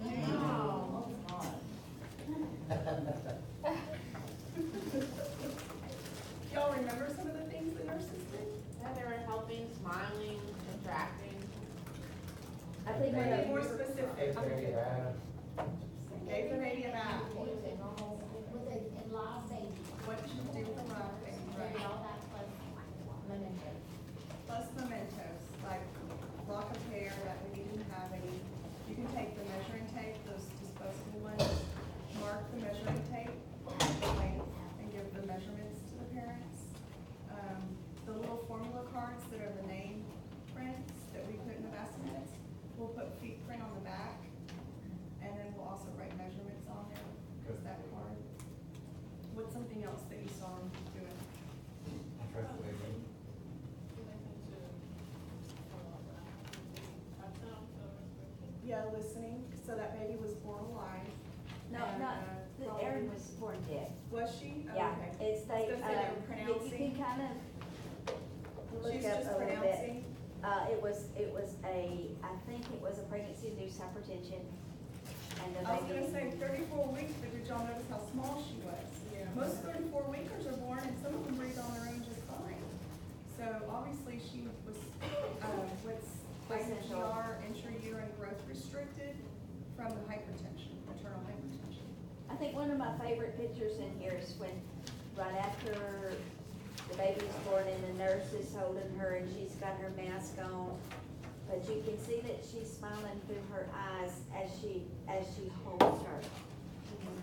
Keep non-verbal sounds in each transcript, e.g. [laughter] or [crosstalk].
again. Oh, Y'all remember some of the things the nurses did? Yeah, they were helping, smiling, interacting. I think one Maybe of, more specific. Gave the baby a bath. With a, with a, a live baby. What did you do for live baby? Maybe all that plus mementos. Plus mementos, like lock of hair that we didn't have any. You can take the measuring tape, those disposable ones, mark the measuring tape, length, and give the measurements to the parents. Um, the little formula cards that are the name prints that we put in the bassinets, we'll put feet print on the back. And then we'll also write measurements on there, is that card. What's something else that you saw them doing? Yeah, listening, so that baby was born alive. no, And, not, uh, the probably- Erin was born Was she? Oh, Yeah, okay. it's they, I gonna say were you- can kind of look She's up just a little bit. pronouncing. Uh, it was, it was a, I think it was a pregnancy-induced hypertension, and the. I was gonna say thirty-four weeks, but did y'all notice how small she was? Yeah. Most thirty-four weekers are born and some of them breathe on their own just fine. So obviously she was, uh, what's Essential. IUGR, intrauterine growth restricted from the hypertension, maternal hypertension. I think one of my favorite pictures in here is when, right after the baby's born and the nurse is holding her and she's got her mask on. But you can see that she's smiling through her eyes as she, as she holds her.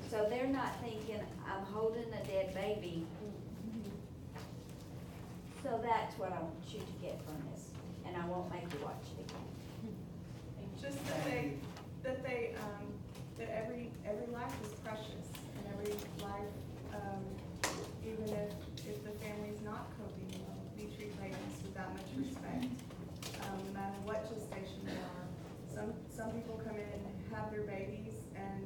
So they're not thinking, I'm holding a dead baby. So that's what I want you to get from this, and I won't make you watch it again. Just that they, that they, um, that every, every life is precious, and every life, um, even if, if the family's not coping well, we treat babies with that much respect, um, no matter what gestation they are. Some, some people come in and have their babies, and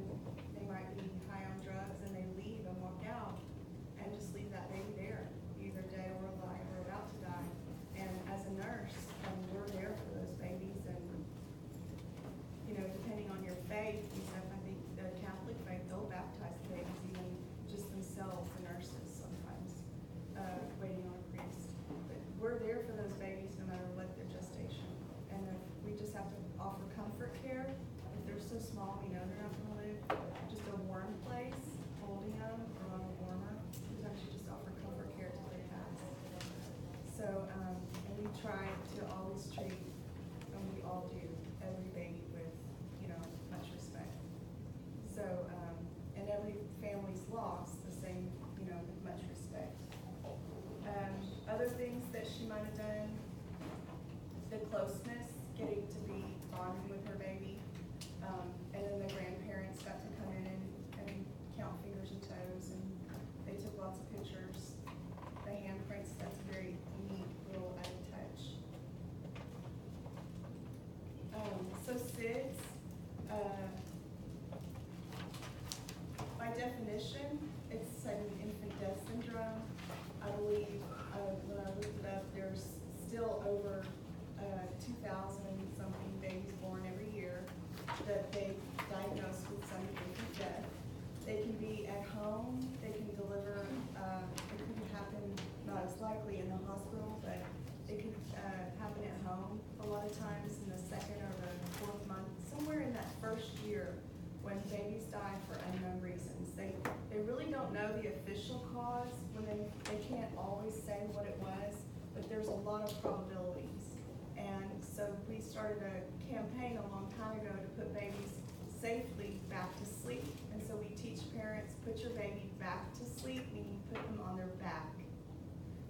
there's a lot of probabilities. And so we started a campaign a long time ago to put babies safely back to sleep. And so we teach parents, put your baby back to sleep, meaning put them on their back.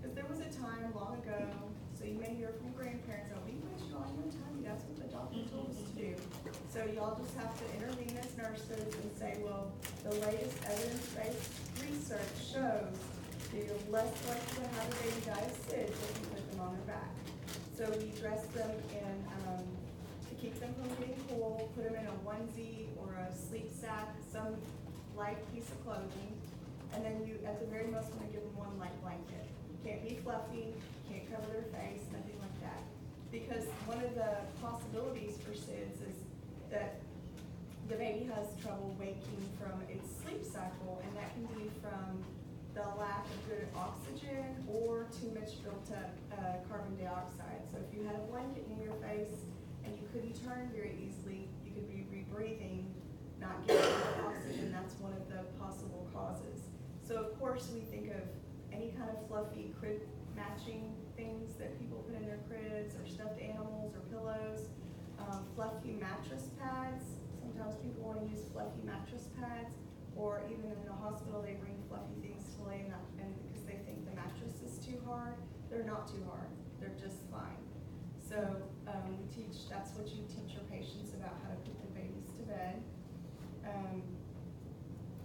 Because there was a time long ago, so you may hear from grandparents, oh, we wish you all your time, that's what the doctor told us to do. So y'all just have to intervene as nurses and say, well, the latest evidence-based research shows that you're less likely to have a baby die of SIDS if you put them on their back. So we dress them in, um, to keep them from getting cold, put them in a onesie or a sleep sack, some light piece of clothing. And then you, at the very most, want to give them one light blanket. Can't be fluffy, can't cover their face, nothing like that. Because one of the possibilities for SIDS is that the baby has trouble waking from its sleep cycle, and that can be from the lack of good oxygen or too much built up, uh, carbon dioxide. So if you had a blanket in your face and you couldn't turn very easily, you could be rebreathing, not getting enough oxygen, that's one of the possible causes. So of course, we think of any kind of fluffy crib matching things that people put in their cribs, or stuffed animals, or pillows. Um, fluffy mattress pads, sometimes people wanna use fluffy mattress pads, or even in the hospital, they bring fluffy things to lay in that, and because they think the mattress is too hard, they're not too hard, they're just fine. So, um, we teach, that's what you teach your patients about how to put their babies to bed. Um,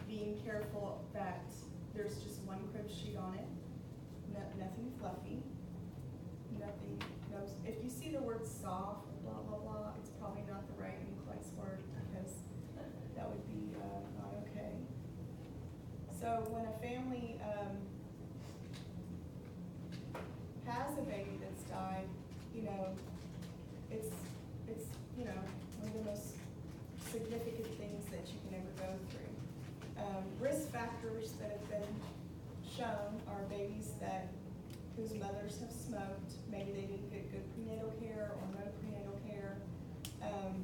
being careful that there's just one crib sheet on it, no, nothing fluffy, nothing, no, if you see the word soft, blah, blah, blah, it's probably not the right NCLEX word, So when a family, um, has a baby that's died, you know, it's, it's, you know, one of the most significant things that you can ever go through. Um, risk factors that have been shown are babies that, whose mothers have smoked, maybe they didn't get good prenatal care or no prenatal care. Um,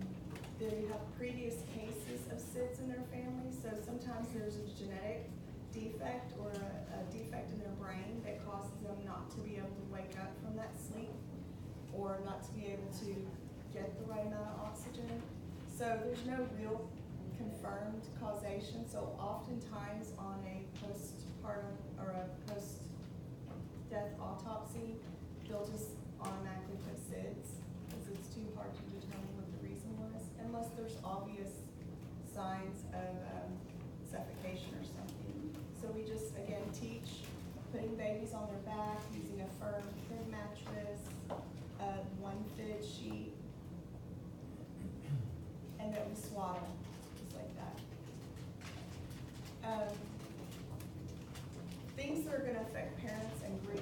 they have previous cases of SIDS in their family, so sometimes there's a genetic defect or a, a defect in their brain that causes them not to be able to wake up from that sleep or not to be able to get the right amount of oxygen. So there's no real confirmed causation, so oftentimes on a postpartum or a post-death autopsy, they'll just automatically put SIDS, because it's too hard to determine what the reason was, unless there's obvious signs of, um, suffocation or something. We just, again, teach putting babies on their back, using a firm crib mattress, one fitted sheet, and that we swaddle, just like that. Um, things that are gonna affect parents and grief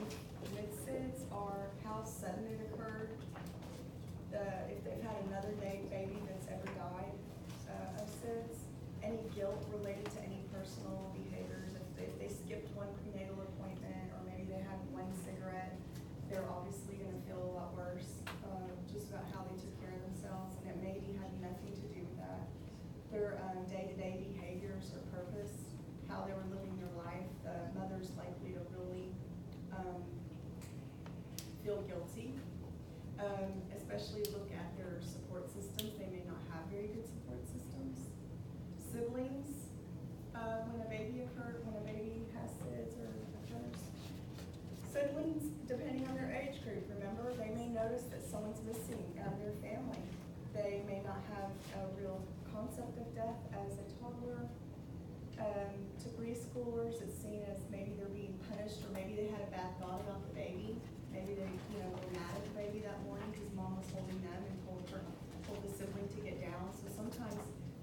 with SIDS are how sudden it occurred, the, if they've had another ba- baby that's ever died, uh, of SIDS, any guilt related to any personal skipped one prenatal appointment, or maybe they had one cigarette, they're obviously gonna feel a lot worse, uh, just about how they took care of themselves, and it maybe had nothing to do with that. Their, um, day-to-day behaviors or purpose, how they were living their life, the mother's likely to really, um, feel guilty. Um, especially look at their support systems, they may not have very good support systems. Siblings, uh, when a baby occur, when a baby has SIDS or occurs. Siblings, depending on their age group, remember, they may notice that someone's missing out of their family. They may not have a real concept of death as a toddler. Um, to preschoolers, it's seen as maybe they're being punished, or maybe they had a bad thought about the baby. Maybe they, you know, were mad at the baby that morning because mom was holding them and told her, told the sibling to get down. So sometimes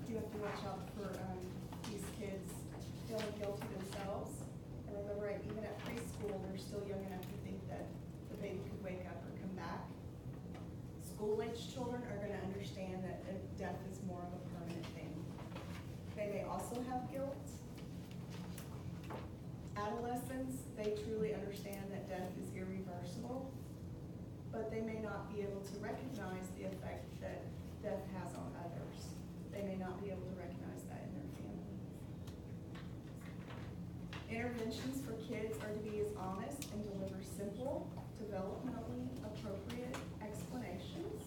you have to watch out for, um, these kids feeling guilty themselves. And remember, at- even at preschool, they're still young enough to think that the baby could wake up or come back. School-age children are gonna understand that death is more of a permanent thing. They may also have guilt. Adolescents, they truly understand that death is irreversible, but they may not be able to recognize the effect that death has on others. They may not be able to recognize that in their family. Interventions for kids are to be as honest and deliver simple, developmentally appropriate explanations.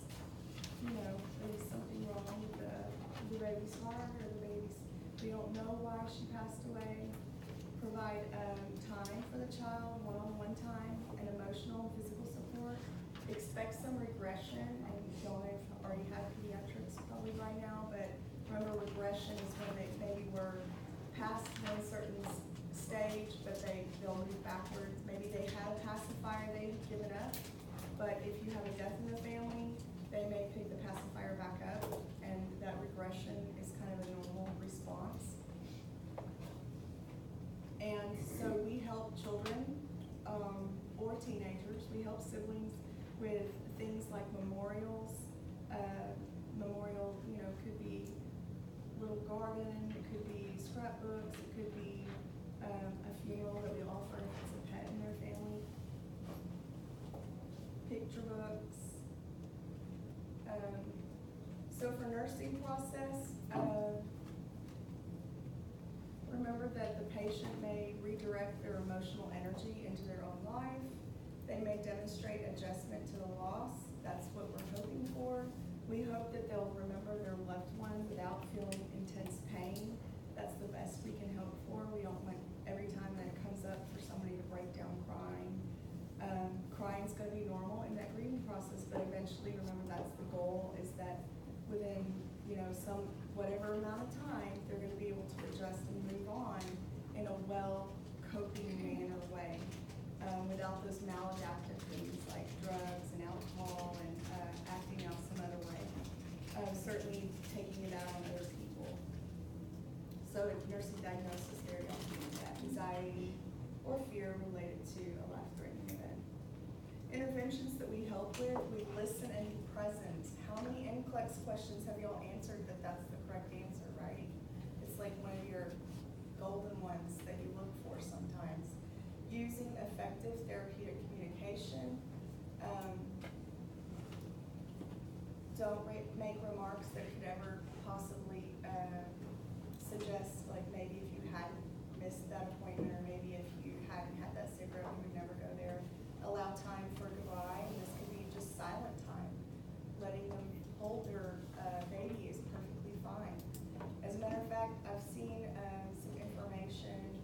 You know, there's something wrong with the, the baby's or the baby's, we don't know why she passed away. Provide, um, time for the child, one-on-one time, and emotional and physical support. Expect some regression, and don't know if you already have pediatrics probably by now, but remember regression is when they maybe were past one certain stage, but they, they'll move backwards. Maybe they had a pacifier they've given up, but if you have a death in the family, they may pick the pacifier back up, and that regression is kind of a normal response. And so we help children um, or teenagers, we help siblings with things like memorials. Uh, memorial, you know, could be little garden, it could be scrapbooks, it could be um, a funeral that we offer So for nursing process, uh, remember that the patient may redirect their emotional energy into their own life. They may demonstrate adjustment to the loss, that's what we're hoping for. We hope that they'll remember their loved one without feeling intense pain. That's the best we can hope for. We don't want every time that it comes up for somebody to break down crying. Um, crying's gonna be normal in that grieving process, but eventually, remember, that's the goal, is that within, you know, some, whatever amount of time, they're gonna be able to adjust and move on in a well coping manner way, um, without those maladaptive things like drugs and alcohol and, uh, acting out some other way. Uh, certainly taking it out on other people. So nursing diagnosis, very often is that anxiety or fear related to a life-threatening event. Interventions that we help with, we listen and be present. How many NCLEX questions have y'all answered that that's the correct answer, right? It's like one of your golden ones that you look for sometimes. Using effective therapeutic communication. Um, don't re- make remarks that could ever possibly, uh, suggest, like, maybe if you hadn't missed that appointment, or maybe if you hadn't had that cigarette, you would never go there. Allow time for goodbye, and this could be just silent time. Letting them hold their, uh, baby is perfectly fine. As a matter of fact, I've seen, um, some information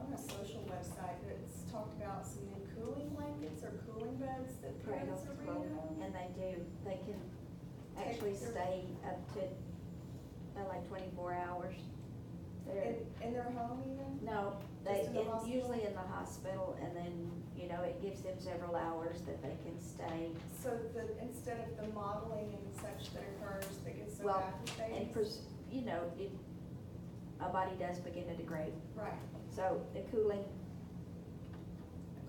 on a social website that's talked about some new cooling blankets or cooling beds that Cradle parents to are cradle, bringing home. and they do, they can actually Take their- stay up to, uh, like twenty-four hours. They're, In, in their home even? no, they, Just in the it- hospital? usually in the hospital, and then, you know, it gives them several hours that they can stay. So the, instead of the mottling and such that occurs, that gets so Well, bad with And, pers- you know, it, a body does begin to degrade, Right. so the cooling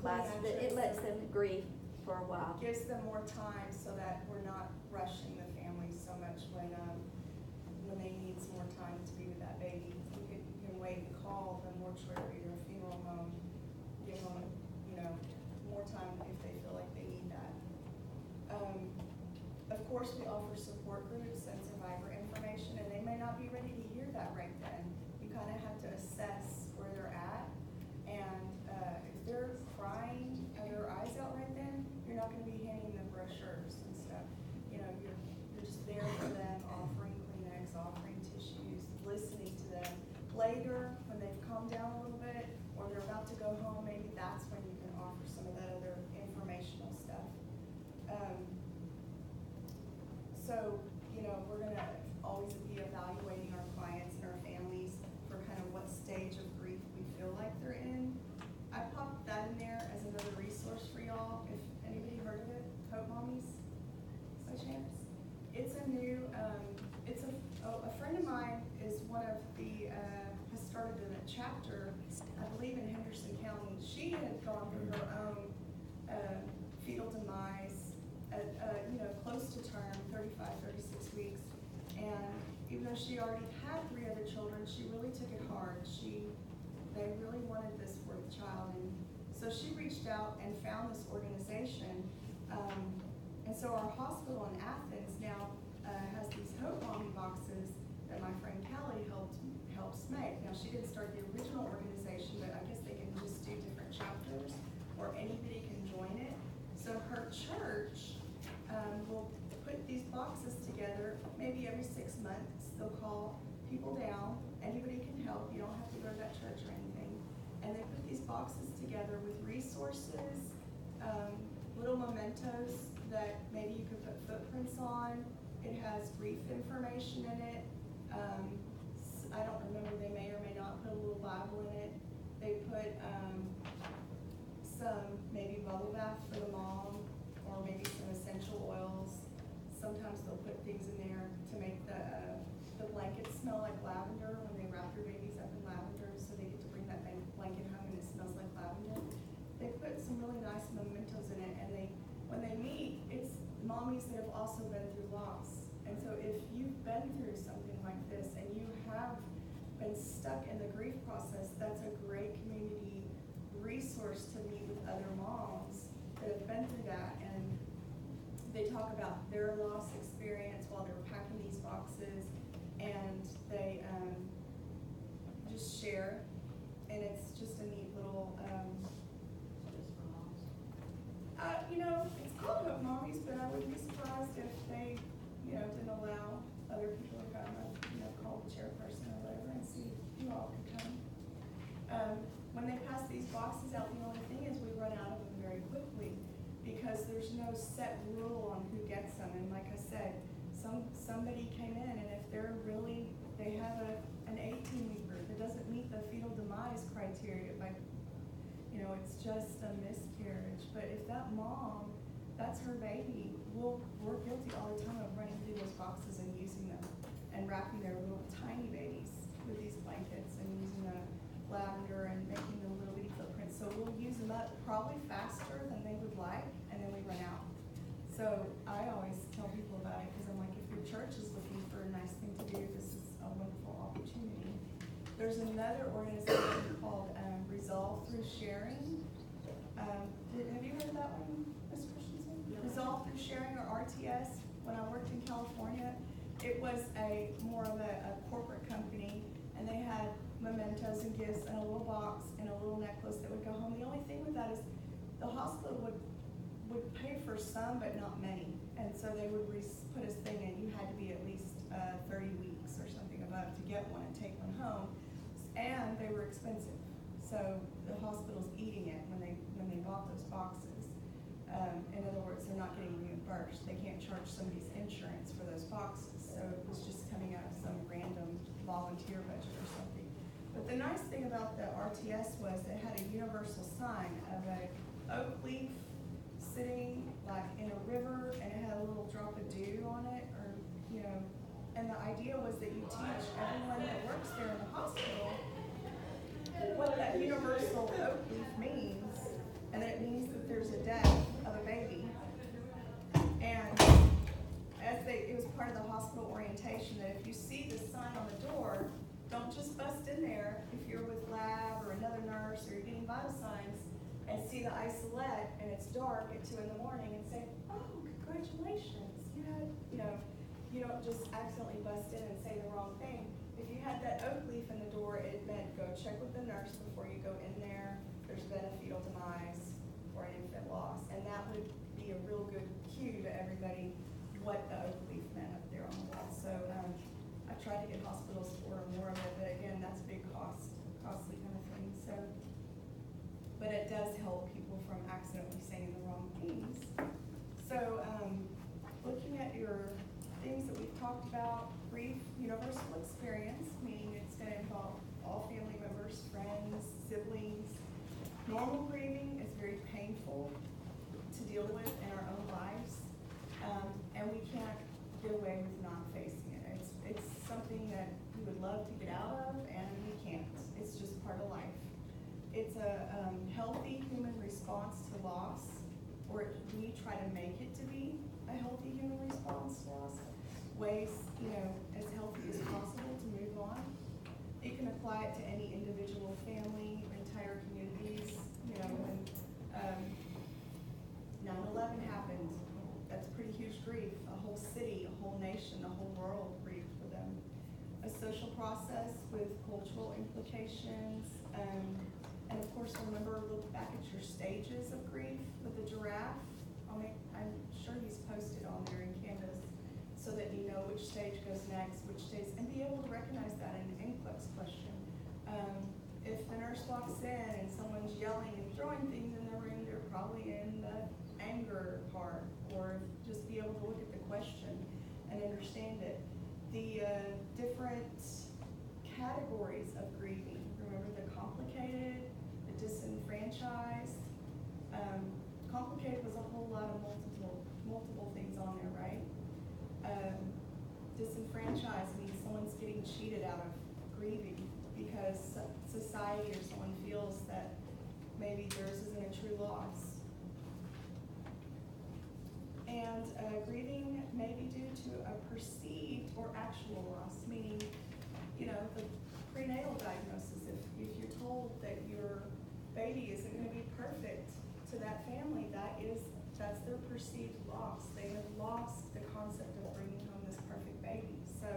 Cooling it lets them grieve for a while. Gives them more time so that we're not rushing the family so much when, um, when they need some more time to be with that baby. You can, you can wait and call the mortuary or funeral home, give them, you know, more time if they feel like they need that. Um, of course, we offer support groups and survivor information, and they may not be ready to hear that right then. You kind of have to assess where they're at, and, uh, if they're crying, and their eyes out right then, you're not gonna be handing them brochures and stuff. You know, you're, you're just there for them, offering Kleenex, offering tissues, listening to them. Later, when they've calmed down a little bit, or they're about to go home, maybe that's when you can offer some of that other informational stuff. Um, so, you know, we're gonna always be evaluating our clients and our families for kind of what stage of grief we feel like they're in. I popped that in there as another resource for y'all, if anybody heard of it, Hope Mommies, by chance? It's a new, um, it's a, oh, a friend of mine is one of the, started a chapter, I believe in Henderson County. She had gone through her own, uh, fetal demise at, uh, you know, close to term, 35, 36 weeks. And even though she already had three other children, she really took it hard. She, they really wanted this for the child, and so she reached out and found this organization. Um, and so our hospital in Athens now, uh, has these Hope Mommy boxes that my friend Kelly helped, helps make. Now, she didn't start the original organization, but I guess they can just do different chapters, or anybody can join it. So her church, um, will put these boxes together, maybe every six months, they'll call people down, anybody can help, you don't have to go to that church or anything. And they put these boxes together with resources, um, little mementos that maybe you could put footprints on. It has grief information in it. Um, I don't remember, they may or may not put a little Bible in it. They put, um, some maybe bubble bath for the mom, or maybe some essential oils. Sometimes they'll put things in there to make the, uh, the blankets smell like lavender when they wrap their babies up in lavender, so they get to bring that blanket home and it smells like lavender. They put some really nice mementos in it, and they, when they meet, it's mommies that have also been through loss. And so if you've been through something been stuck in the grief process, that's a great community resource to meet with other moms that have been through that. And they talk about their loss experience while they're packing these boxes and they um, just share. And it's just a neat little. Um, uh, you know, it's called Hope Mommies, but I would be surprised if they, you know, didn't allow other people to come. Um, out, the only thing is we run out of them very quickly because there's no set rule on who gets them, and like I said, some, somebody came in and if they're really, they have a, an eighteen weeker that doesn't meet the fetal demise criteria, like, you know, it's just a miscarriage, but if that mom, that's her baby, we'll, we're guilty all the time of running through those boxes and using them and wrapping their little tiny babies with these blankets lavender and making the little bitty footprints. So we'll use them up probably faster than they would like, and then we run out. So I always tell people about it, because I'm like, if your church is looking for a nice thing to do, this is a wonderful opportunity. There's another organization called, um, Resolve Through Sharing. Um, did- have you heard of that one, Ms. Christensen? Resolve Through Sharing, or RTS, when I worked in California, it was a, more of a, a corporate company, and they had mementos and gifts and a little box and a little necklace that would go home. The only thing with that is, the hospital would, would pay for some, but not many. And so they would re- put a thing in, you had to be at least, uh, thirty weeks or something above to get one and take one home. And they were expensive, so the hospital's eating it when they, when they bought those boxes. Um, in other words, they're not getting reimbursed, they can't charge somebody's insurance for those boxes, so it was just coming out of some random volunteer budget. But the nice thing about the RTS was it had a universal sign of a oak leaf sitting like in a river, and it had a little drop of dew on it, or, you know, and the idea was that you teach everyone that works there in the hospital what that universal oak leaf means, and that it means that there's a death of a baby. And as they, it was part of the hospital orientation, that if you see the sign on the door, don't just bust in there if you're with lab or another nurse or you're getting vital signs and see the isolette and it's dark at two in the morning and say, oh, congratulations, you had, you know, you don't just accidentally bust in and say the wrong thing. If you had that oak leaf in the door, it meant go check with the nurse before you go in there. There's been a fetal demise or an infant loss, and that would be a real good cue to everybody what the oak leaf meant up there on the wall. So, um, I tried to get hospitals to order more of it, but again, that's a big cost, costly kind of thing, so. But it does help people from accidentally saying the wrong things. So, um, looking at your things that we've talked about, brief universal experience, meaning it's gonna involve all family members, friends, siblings. Normal grieving is very painful to deal with in our own lives, um, and we can't get away with not facing it. It's, it's something that we love to get out of, and we can't. It's just part of life. It's a, um, healthy human response to loss, or we try to make it to be a healthy human response to loss. Ways, you know, as healthy as possible to move on. You can apply it to any individual, family, entire communities, you know, when, um, 9/11 happened, that's pretty huge grief, a whole city, a whole nation, a whole world grieved. A social process with cultural implications, um, and of course, remember, look back at your stages of grief with the giraffe. I'll make, I'm sure he's posted on there in Canvas, so that you know which stage goes next, which stage, and be able to recognize that in an NCLEX question. Um, if the nurse walks in and someone's yelling and throwing things in the room, they're probably in the anger part, or just be able to look at the question and understand it. The, uh, different categories of grieving, remember the complicated, the disenfranchised. Um, complicated was a whole lot of multiple, multiple things on there, right? Um, disenfranchised means someone's getting cheated out of grieving because society or someone feels that maybe theirs isn't a true loss. And uh, grieving may be due to a perceived or actual loss, meaning, you know, the prenatal diagnosis, if, if you're told that your baby isn't gonna be perfect to that family, that is, that's their perceived loss. They have lost the concept of bringing home this perfect baby. So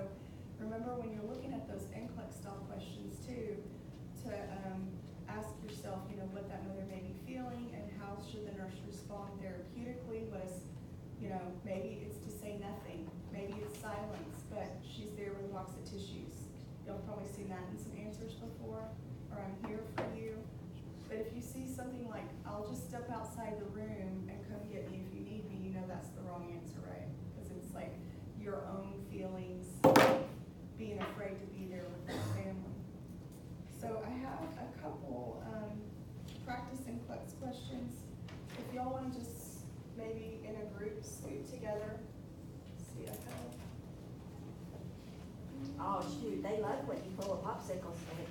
remember, when you're looking at those NCLEX style questions too, to, um, ask yourself, you know, what that mother may be feeling and how should the nurse respond therapeutically was, you know, maybe it's to say nothing, maybe it's silence, but she's there with a box of tissues. Y'all probably seen that in some answers before, or I'm here for you. But if you see something like, I'll just step outside the room and come get me if you need me, you know that's the wrong answer, right? Cause it's like your own feelings, being afraid to be there with your family. So I have a couple, um, practice NCLEX questions. If y'all wanna just maybe in a group scoot together, see, I have. Oh, shoot, they love when you pull a popsicle stick.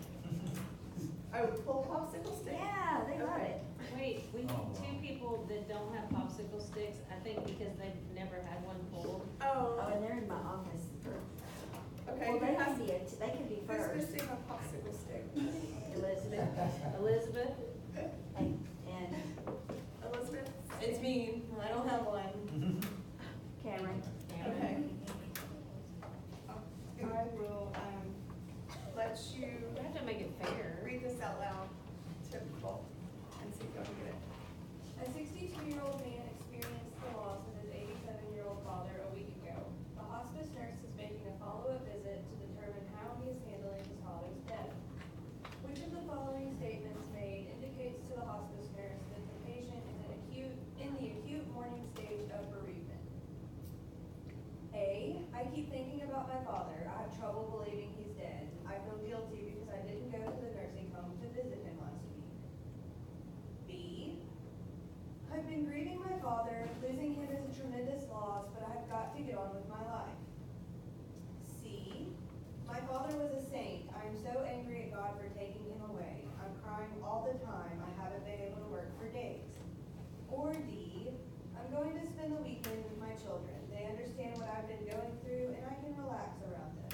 Oh, pull popsicle stick? Yeah, they love it. Wait, we Oh, need two people that don't have popsicle sticks, I think because they've never had one pulled. Oh, Oh, and they're in my office. okay, Well, who they has, can be, a- they can be who's first. missing a popsicle stick? Elizabeth, Elizabeth, And, and Elizabeth? It's me, I don't have one. Cameron. Okay. I will, um, let you we have to make it fair. read this out loud, typical, and see if y'all can get it. A sixty-two-year-old man experienced the loss of his eighty-seven-year-old father a week ago. The hospice nurse is making a follow-up visit to determine how he is handling his father's death. Which of the following statements made indicates to the hospice nurse that the patient is in acute, in the acute mourning stage of bereavement? A, I keep thinking about my father. I have trouble believing he's dead. I feel guilty because I didn't go to the nursing home to visit him last week. B, I've been grieving my father, losing him is a tremendous loss, but I've got to get on with my life. C, my father was a saint. I'm so angry at God for taking him away. I'm crying all the time. I haven't been able to work for days. Or D, I'm going to spend the weekend with my children. They understand what I've been going through and I can relax around them.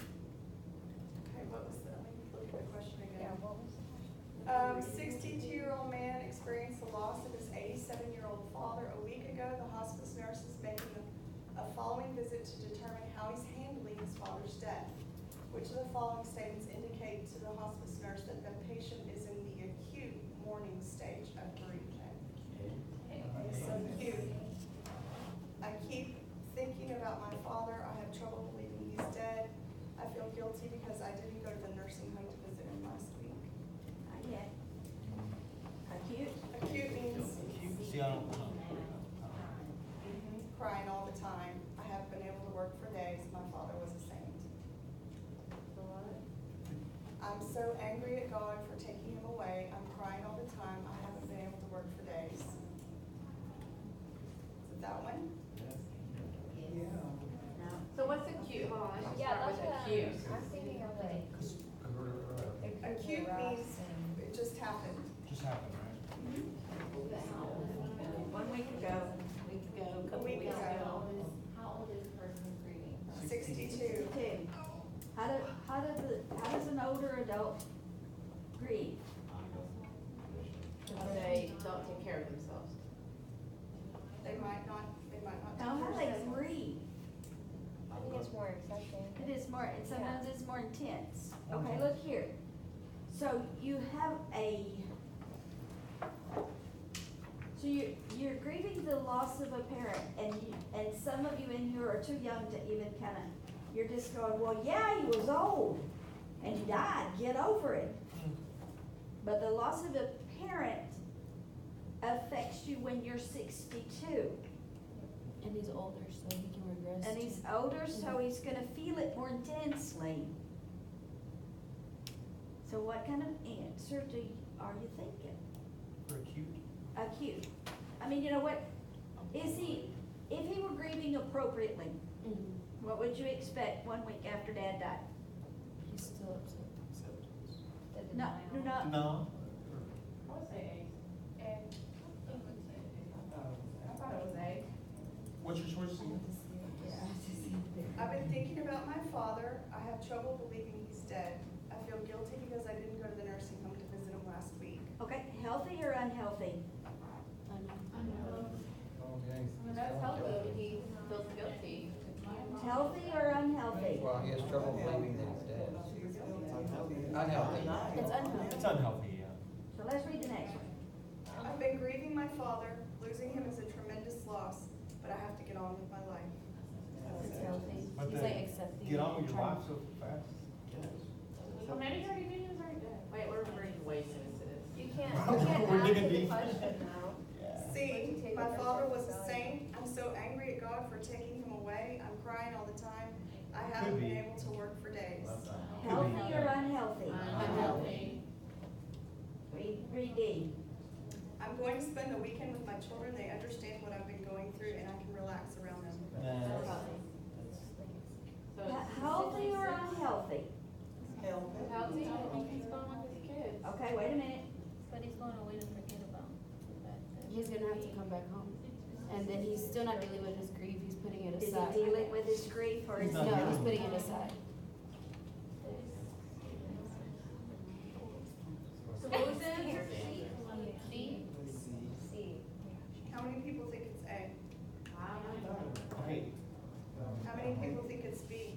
Okay, what was the, let me look at the question Yeah, again. what was the question? Um, sixty-two-year-old man experienced the loss of his eighty-seven-year-old father a week ago. The hospice nurse is making a, a following visit to determine how he's handling his father's death. Which of the following statements indicate to the hospice nurse that the patient is in the acute mourning stage of bereavement? So cute. I keep thinking about my father. I have trouble believing he's dead. I feel guilty because I didn't go to the nursing home to visit him last week. Not yet. Acute. Acute means See, I don't, crying all the time. I haven't been able to work for days. My father was a saint. I'm so angry at God for taking him away. I'm crying all the time. I haven't been able to work for days. Is it that one? No. So what's acute? Hold on, let's just Yeah, start that's with what I'm, acute. I'm thinking of like. Acute means it just happened. just happened, right? One week ago. Week ago, A couple week weeks ago. How ago. old is, how old is the person grieving? Sixty-two. Two. How do, how does, the- how does an older adult grieve? If they don't take care of themselves. They might not, they might not. Now, how take they care of grieve? I think it's more accepting. It is more, and sometimes it's more intense. Okay, look here. So you have a, so you're, you're grieving the loss of a parent, and you, and some of you in here are too young to even kinda, you're just going, well, yeah, he was old, and he died, get over it. But the loss of a parent affects you when you're sixty-two. And he's older, so he can regress. And he's older, so he's gonna feel it more intensely. So what kind of answer do, you- are you thinking? For acute? Acute. I mean, you know what, is he, if he were grieving appropriately, Mm-hmm. what would you expect one week after dad died? He's still upset. The No, no, denial. no, No. I would say A. Thought it was A. What's your choice again? I've been thinking about my father. I have trouble believing he's dead. I feel guilty because I didn't go to the nursing home to visit him last week. okay, healthy or unhealthy? I mean, that's healthy, he feels guilty. Healthy or unhealthy? Well, he has trouble believing that he's dead. Unhealthy. It's unhealthy. It's unhealthy, yeah. So let's read the next one. I've been grieving my father. Losing him is a tremendous loss, but I have to get on with my life. It's healthy. But He's then like accepting. Get on with your life so fast. Well, maybe he already knew he was already dead. Wait, we're reading way soon into this. You can't, you can't [laughs] We're ask digging the deep. question now. See, my father was a saint, I'm so angry at God for taking him away, I'm crying all the time. I haven't been able to work for days. Healthy or unhealthy? Unhealthy. Read, read D. I'm going to spend the weekend with my children, they understand what I've been going through and I can relax around them. So Healthy or unhealthy? Healthy, I think he's going with his kids. Okay, wait a minute. But he's going away to forget about that. He's gonna have to come back home. And then he's still not dealing with his grief, he's putting it Is aside. he dealing with his grief or is He's he? No, he's putting it aside. So what was the answer? C? C. How many people think it's A? Okay. How many people think it's B?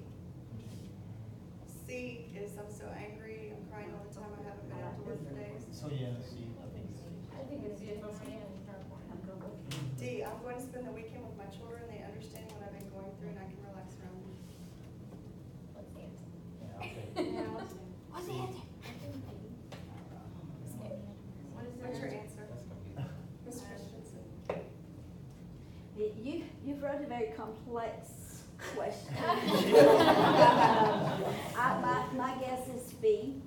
C is I'm so angry, I'm crying all the time, I haven't been able to work for days. So, yeah, see, I think it's. I think it's C. I'm going with D, I'm going to spend the weekend with my children, they understand what I've been going through and I can relax around them. What's the answer? Yeah, I'll say. [laughs] Yeah, what's the- What's the answer? what is What's your answer? answer? [laughs] Ms. Christensen? You- You, you've wrote a very complex question. I, [laughs] my, my guess is B.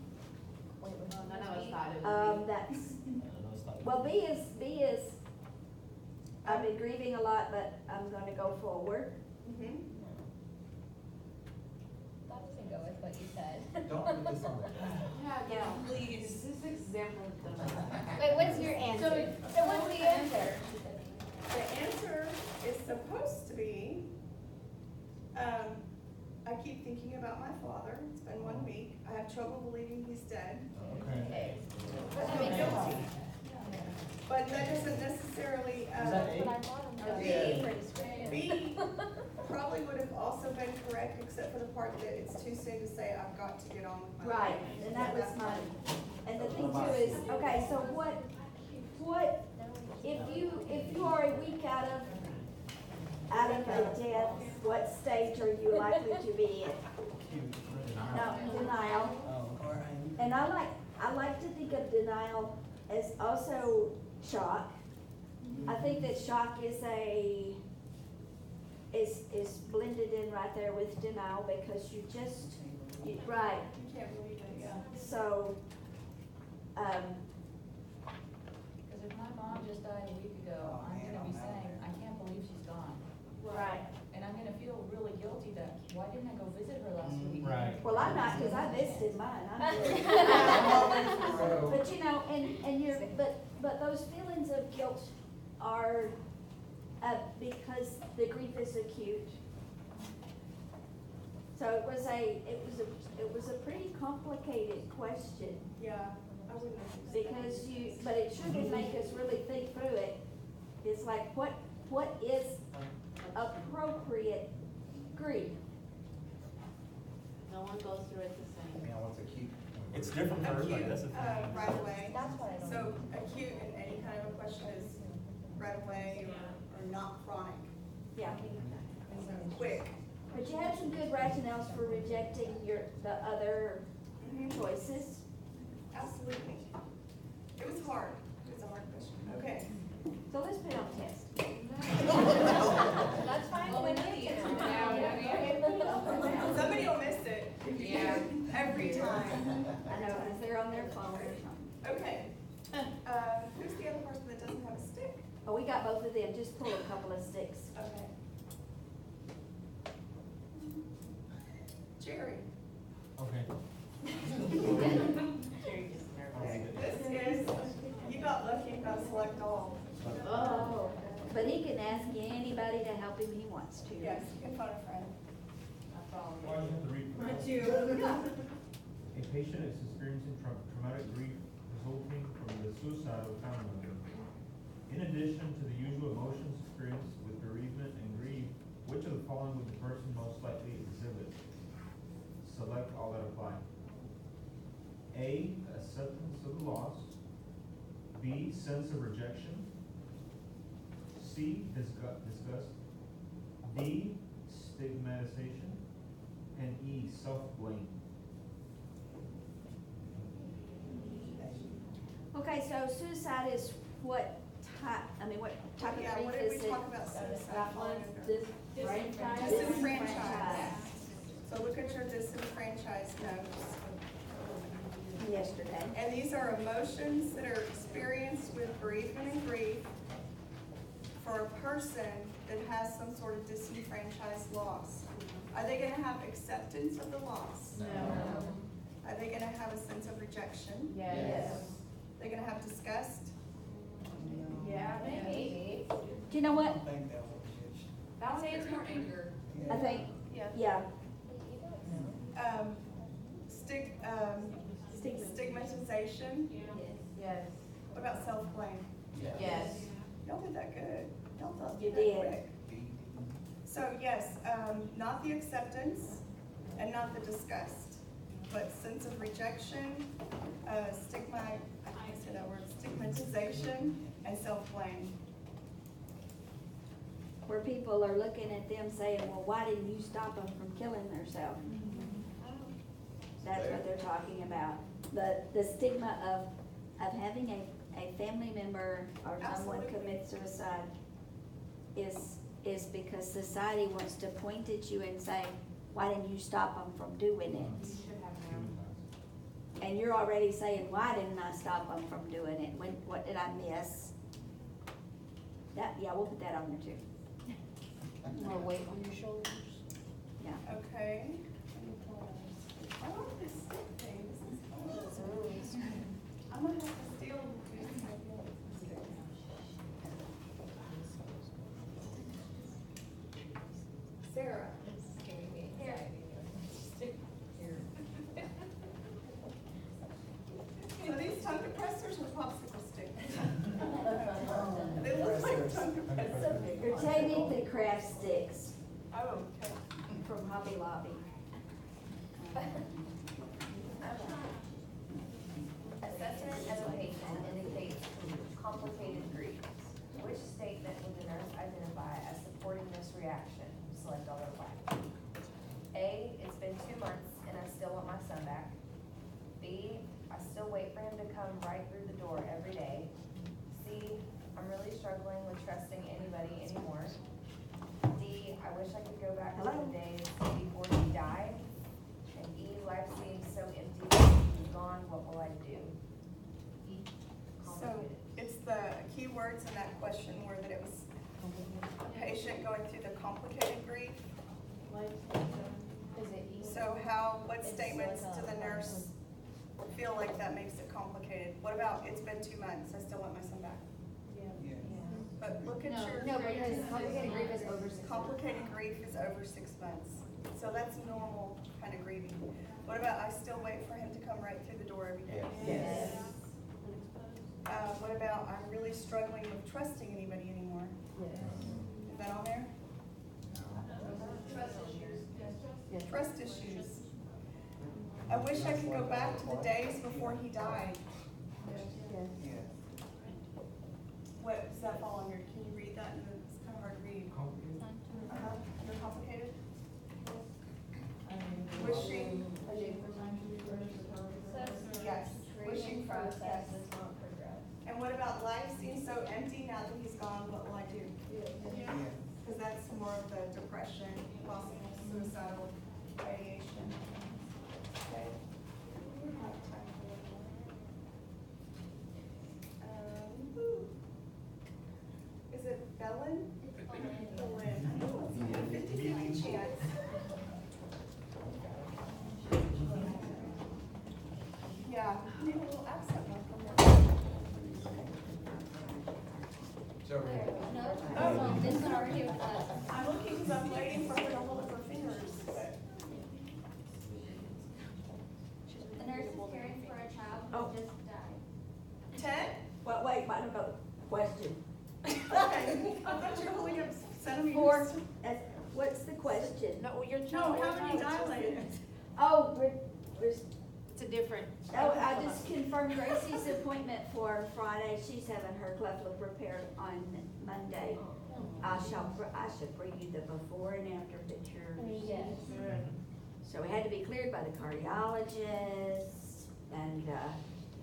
Wait, wait. Well, none of us it Um, would be. that's, Yeah, no, it's not- well, B is, B is, I've been grieving a lot, but I'm gonna go forward. Mm-hmm. That doesn't go with what you said. [laughs] Don't put this on there. Yeah, Please. This example Wait, what's your answer? So- So what's the answer? The answer is supposed to be, um, I keep thinking about my father, it's been one week, I have trouble believing he's dead. Okay. Okay. I feel guilty. But that doesn't necessarily, Is that uh, A? But I thought Uh, I'm- B. B probably would have also been correct, except for the part that it's too soon to say, I've got to get on with my life. Right, and that was my, and the thing too is, okay, so what, what, if you, if you are a week out of, out of a death, what stage are you likely to be in? No, denial. Oh. And I like, I like to think of denial as also shock. I think that shock is a, is, is blended in right there with denial because you just, you, right, You can't believe it, yeah. so, um, Because if my mom just died a week ago, I'm gonna be saying, I can't believe she's gone. right. And I'm gonna feel really guilty that, why didn't I go visit her last week? Right. Well, I'm not, cause I visited mine, I'm [laughs] good. [laughs] But you know, and, and you're, but, but those feelings of guilt are, uh, because the grief is acute. So it was a, it was a, it was a pretty complicated question, Yeah, I wouldn't have. because you, but it sure did make us really think through it. It's like, what, what is appropriate grief? No one goes through it the same. Yeah, what's a cute? It's different for everybody, that's the thing. Uh, right away. That's what I don't. So acute in any kind of a question is right away or, or not chronic, Yeah, so quick. but you had some good rationales for rejecting your, the other choices. Absolutely. It was hard, it was a hard question, okay. So let's put it on test. [laughs] That's fine. Well, we with know me. the answer now, don't Somebody will miss it if you Yeah. every time. I know, because they're on their phone. Okay. Uh, who's the other person that doesn't have a stick? Oh, we got both of them, just pull a couple of sticks. Okay. Jerry, Okay. [laughs] Jerry gets nervous. this is, you got lucky, you got select all. Oh. But he can ask anybody to help him he wants to. Yes, you can phone a friend. I follow Why do you have to read? But you, A patient is experiencing trau- traumatic grief resulting from the suicide of a family member. In addition to the usual emotions experienced with bereavement and grief, which of the following would the person most likely exhibit? Select all that apply. A, acceptance of the loss. B, sense of rejection. C, disgu- disgust. D, stigmatization. And E, self-blame. Okay, so suicide is what type, I mean, what type of Yeah, what grief did we is it? talk about uh, suicide That falling one's under? dis- disenfranchised. Disenfranchised. So look at your disenfranchised notes. Yesterday. And these are emotions that are experienced with bereavement and grief for a person that has some sort of disenfranchised loss. Are they gonna have acceptance of the loss? No. Are they gonna have a sense of rejection? Yes. They're gonna have disgust? Yeah, maybe. Do you know what? I think that was it. That one is more anger. I think, Yeah. yeah, Um, stig, um, stigmatization? Yes. What about self-blame? Yes. Y'all did that good. Y'all thought You that did. quick. So yes, um, not the acceptance and not the disgust, but sense of rejection, uh, stigma, I can't say that word, stigmatization and self-blame. where people are looking at them saying, well, why didn't you stop them from killing themselves? That's what they're talking about. The, the stigma of, of having a, a family member or someone Absolutely. commit suicide is, is because society wants to point at you and say, why didn't you stop them from doing it? And you're already saying, why didn't I stop them from doing it? When, what did I miss? That, yeah, we'll put that on there too. More weight on your shoulders. Yeah. Okay. I want this stick thing, this is oh, fun. I'm gonna have to steal this. Sarah. So these tongue depressors or popsicle sticks? They look like tongue depressors. They're technically craft sticks Oh, okay. From Hobby Lobby. Assessment as a patient indicates complicated grief. Which statement would the nurse identify as supporting this reaction? Select all or blank. A, it's been two months and I still want my son back. B, I still wait for him to come right through the door every day. C, I'm really struggling with trusting anybody anymore. D, I wish I could go back to Hello? the days before he died. And E, life seems so empty since he's gone, what will I do? E, So complicated. it's the key words in that question were that it was a patient going through the complicated grief. Is it easy? So how, what It's statements like to the nurse feel like that makes it complicated? What about, it's been two months, I still want my son back? Yeah. But look at your. No, because complicated grief is over six. Complicated grief is over six months, so that's normal kind of grieving. What about, I still wait for him to come right through the door every day? Yes. Uh, what about, I'm really struggling with trusting anybody anymore? Yes. Is that on there? Trust issues. Yes. Trust issues. I wish I could go back to the days before he died. Yeah. What, that fall under, can you read that? It's kind of hard to read. Uh-huh, under complicated? Wishing, yes, wishing for, yes. Process does not progress. And what about life seems so empty now that he's gone, what will I do? Yeah. Because that's more of the depression, possible suicidal ideation. Okay. We have time for one more. Um, whew. Is it Belen? Belen. I know it's a fifty-fifty chance. Yeah, need a little accent mark on there. It's over here. No, this one already was us. I'm looking because I'm waiting for her to hold up her fingers, but. The nurse is caring for a child Oh. who just died. Ted? Well, wait, I don't know, question. Okay, I thought you were holding up centimeters. Four, that's, what's the question? No, you're. No, how many dilated? Oh, we're, we're, It's a different. oh, I just confirmed Gracie's appointment for Friday. She's having her cleft lip repaired on Monday. I shall, br- I should bring you the before and after pictures. Yes. So it had to be cleared by the cardiologist and, uh,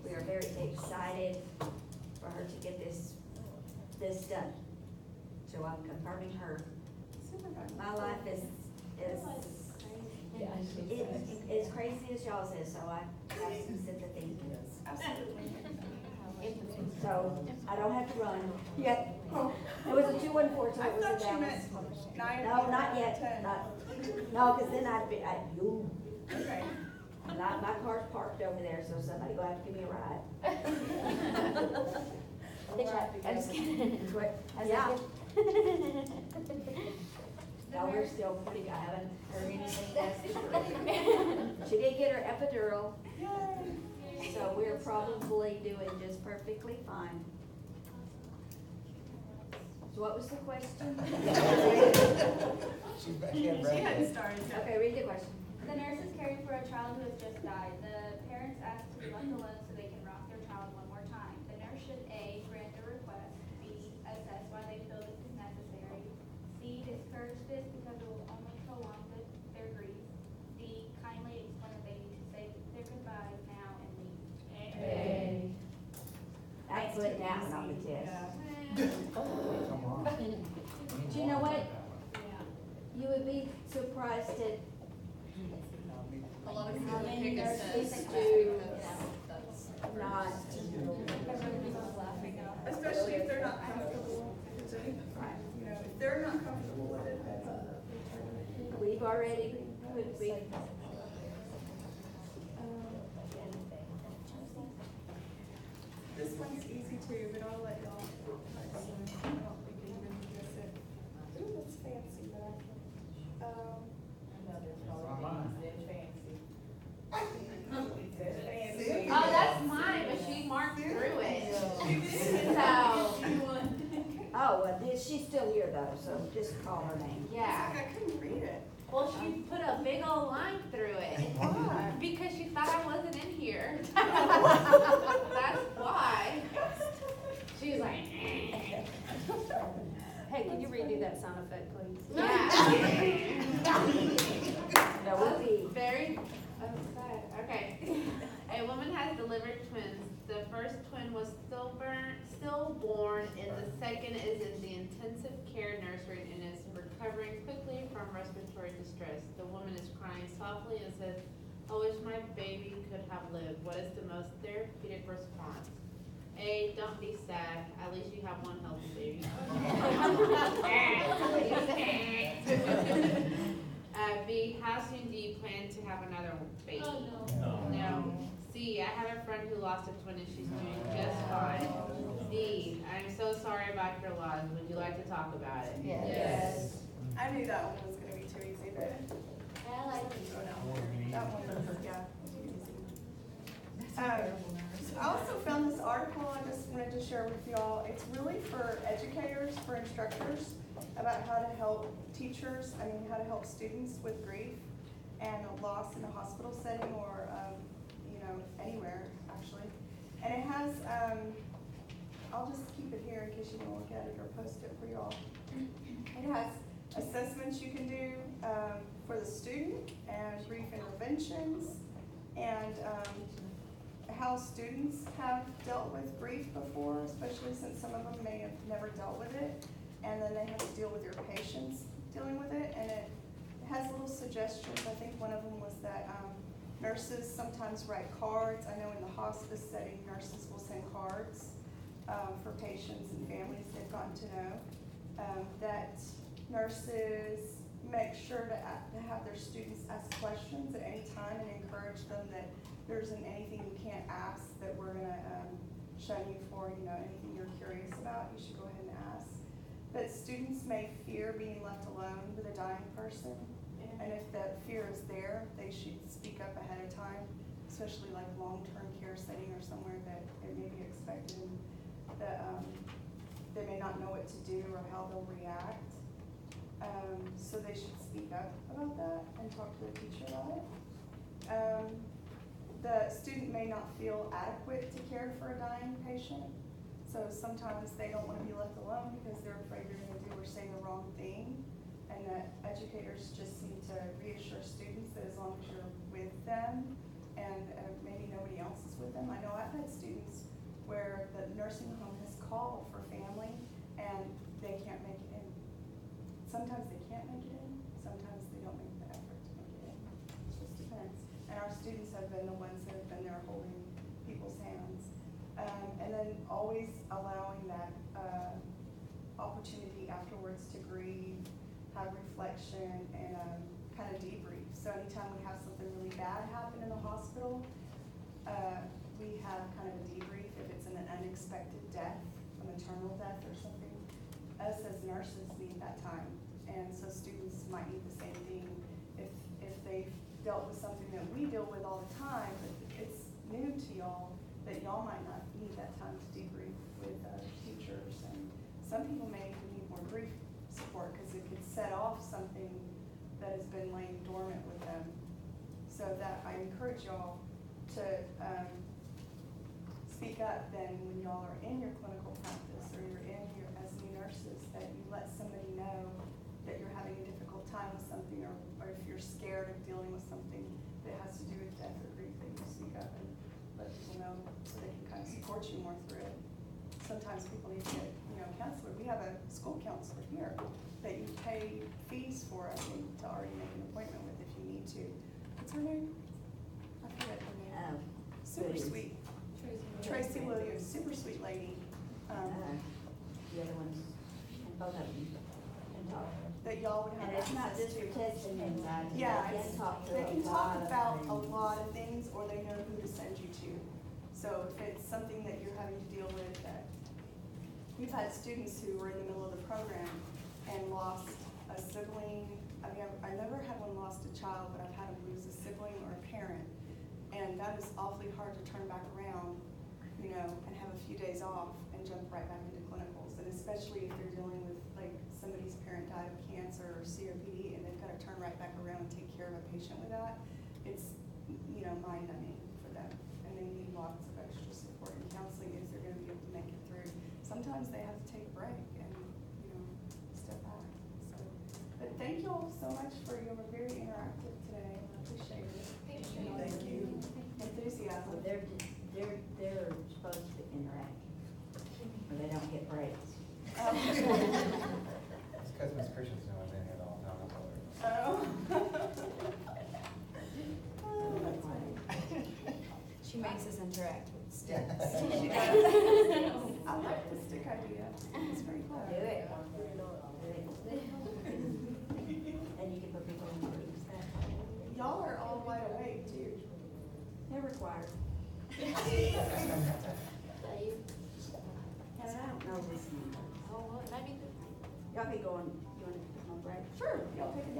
We are very excited for her to get this, this done. So I'm confirming her. My life is, is, it's as crazy as y'all's is, so I have some sympathy. Absolutely. So I don't have to run. Yeah. It was a two one four, so I it was thought a you Dallas. meant nine. No, not ten. yet, not, no, cause then I'd be, I, you, Okay. not, my car's parked over there, so somebody will have to give me a ride. [laughs] I'm just kidding. [laughs] What- I was Yeah, like- [laughs] no, we're still pretty, I haven't heard anything that's. She did get her epidural, so we're probably doing just perfectly fine. So what was the question? She's back She in right hadn't started yet. Okay, read the question. The nurse is caring for a child who has just died. The parents asked to be left alone so they can rock their child one more time. The nurse should A, grant the request, B, assess why they feel this is necessary, C, discourage this because it will only prolong the, their grief, D, kindly explain that they need to say their goodbyes now and leave. I put that one on the test. Come on. Do you know what? You would be surprised at A lot of how people many pick a nurses sense. do That's. not. Especially if they're not comfortable, if it's any, you know, if they're not comfortable with it, then. We've already put, we, This one's easy too, but I'll let y'all. I don't think you even miss it. Ooh, that's fancy, but I can't. Um. Fancy. Oh, that's mine, but she marked through it. So, [laughs] oh, well, did- she's still here though, so just call her name. yeah. Like I couldn't read it. Well, she put a big old line through it. Why? Because she thought I wasn't in here. [laughs] [laughs] That's why. She was like, eh. Hey, can you redo that sound effect, please? Yeah. No, Very upset. Okay. A woman has delivered twins. The first twin was stillborn, stillborn, and the second is in the intensive care nursery and is recovering quickly from respiratory distress. The woman is crying softly and says, I wish my baby could have lived. What is the most therapeutic response? A, don't be sad. At least you have one healthy baby. [laughs] [laughs] Uh, B, how soon do you plan to have another baby? Oh, No. No. C, I have a friend who lost a twin and she's doing just fine. D, I'm so sorry about your loss. Would you like to talk about it? Yes. yes. I knew that one was gonna be too easy, but. I like these. That one was, yeah. Um, I also found this article I just wanted to share with y'all. It's really for educators, for instructors, about how to help teachers, I mean, how to help students with grief and a loss in a hospital setting or, um, you know, anywhere, actually. And it has, um, I'll just keep it here in case you want to look at it or post it for y'all. It has assessments you can do, um, for the student and grief interventions and, um, how students have dealt with grief before, especially since some of them may have never dealt with it. And then they have to deal with your patients dealing with it, and it has little suggestions. I think one of them was that, um, nurses sometimes write cards. I know in the hospice setting, nurses will send cards, um, for patients and families they've gotten to know. Um, that nurses make sure to, to have their students ask questions at any time and encourage them that there isn't anything you can't ask that we're gonna, um, shun you for, you know, anything you're curious about, you should go ahead and ask. That students may fear being left alone with a dying person, and if that fear is there, they should speak up ahead of time, especially like long-term care setting or somewhere that it may be expected, that, um, they may not know what to do or how they'll react. Um, so they should speak up about that and talk to the teacher about it. Um, the student may not feel adequate to care for a dying patient. So sometimes they don't wanna be left alone because they're afraid they're gonna do or say the wrong thing. And that educators just need to reassure students that as long as you're with them and and uh, maybe nobody else is with them. I know I've had students where the nursing home has called for family and they can't make it in. Sometimes they can't make it in, sometimes they don't make the effort to make it in. It just depends. And our students have been the ones that have been there holding people's hands. Um, and then always allowing that, uh, opportunity afterwards to grieve, have reflection, and, um, kind of debrief. So anytime we have something really bad happen in the hospital, uh, we have kind of a debrief if it's an unexpected death, a maternal death or something. Us as nurses need that time, and so students might need the same thing. If, if they've dealt with something that we deal with all the time, but it's new to y'all, that y'all might not need that time to debrief with, uh, teachers. And some people may need more grief support, because it could set off something that has been laying dormant with them. So that, I encourage y'all to, um, speak up then when y'all are in your clinical practice or you're in your, as new nurses, that you let somebody know that you're having a difficult time with something or, or if you're scared of dealing with something that has to do with death or grief, that you speak up and let people know so they can kind of support you more through it. Sometimes people need to get, you know, counselor. We have a school counselor here that you pay fees for, I think, to already make an appointment with if you need to. What's her name? I forget her name. Um, Super Williams. sweet. Tracy Williams, super sweet lady, Uh, um, The other ones, and both of them can talk. That y'all would have And it's not access just for to. testing anxiety, Yeah, they it's, can talk to they a can talk lot of about a things. lot of things, or they know who to send you to. So if it's something that you're having to deal with, that, we've had students who were in the middle of the program and lost a sibling. I mean, I've, I've never had one lost a child, but I've had them lose a sibling or a parent. And that is awfully hard to turn back around, you know, and have a few days off and jump right back into clinicals. And especially if they're dealing with, somebody's parent died of cancer or COPD, and they've gotta turn right back around and take care of a patient with that, it's, you know, mind-numbing for them. And they need lots of extra support and counseling if they're gonna be able to make it through. Sometimes they have to take a break and, you know, step back, so. But thank you all so much for, you were very interactive today, I appreciate it. Thank you. Thank you. Enthusiasm. Well, they're, they're, they're supposed to interact, or they don't get breaks. Um, It's [laughs] Because Ms. Christensen was in here at whole oh. [laughs] time, oh, that's all. Oh. She makes us interact with [laughs] students. [laughs] I like the stick idea. It's very Do it. And you can put people in groups. Y'all are all wide awake too. They're required. is. I don't know this number. Oh, well, maybe Got go on. you wanna take a home break? Sure, y'all take a